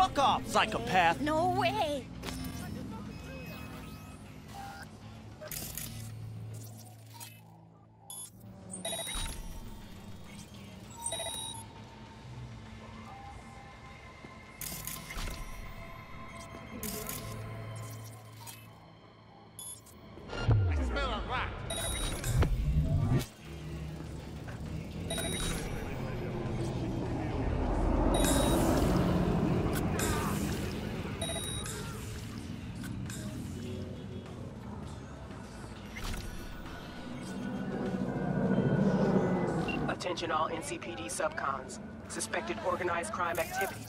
Fuck off, psychopath! No way! Attention all NCPD subcons. Suspected organized crime activity.